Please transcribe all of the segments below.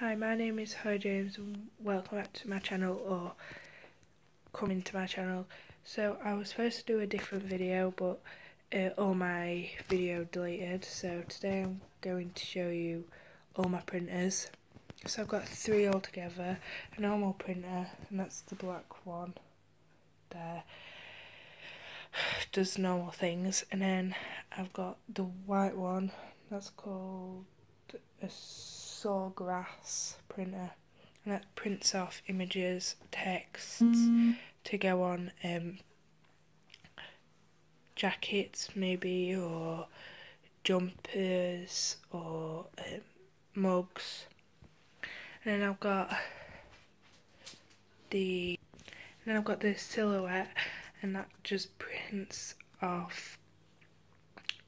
Hi, my name is Hi James. And welcome back to my channel or coming to my channel. So I was supposed to do a different video but uh, all my video deleted. So today I'm going to show you all my printers. So I've got three altogether, a normal printer and that's the black one there. Does normal things. And then I've got the white one. That's called a Sawgrass printer and that prints off images, texts to go on um, jackets maybe or jumpers or um, mugs. And then I've got the then I've got this silhouette and that just prints off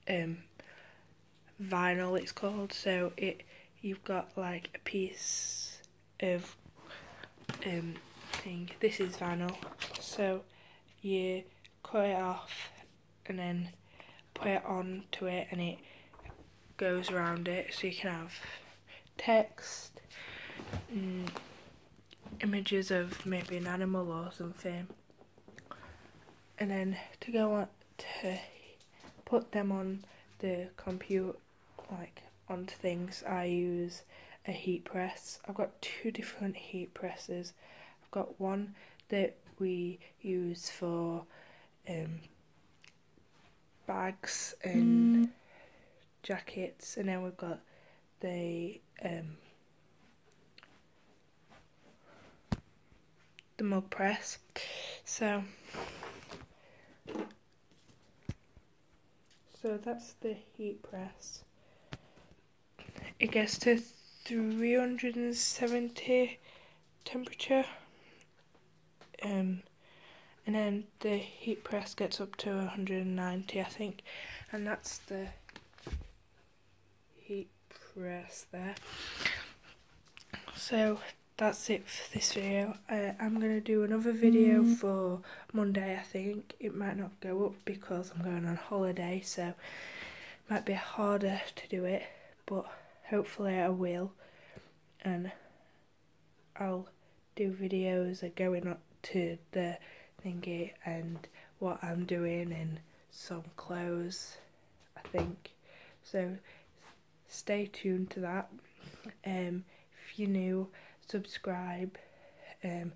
um, vinyl it's called. So it you've got like a piece of um thing. This is vinyl. So you cut it off and then put it onto it and it goes around it. So you can have text mm, images of maybe an animal or something. And then to go on to put them on the computer like onto things I use a heat press. I've got two different heat presses. I've got one that we use for um, bags and jackets and then we've got the um, the mug press. So so that's the heat press. It gets to 370 temperature um, and then the heat press gets up to 190 I think and that's the heat press there so that's it for this video. Uh, I'm going to do another video mm. for Monday I think. It might not go up because I'm going on holiday so it might be harder to do it but hopefully I will and I'll do videos of going up to the thingy and what I'm doing and some clothes I think so stay tuned to that um if you're new subscribe, um,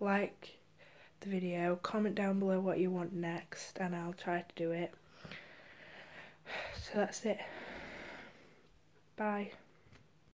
like the video, comment down below what you want next and I'll try to do it. So that's it. Bye.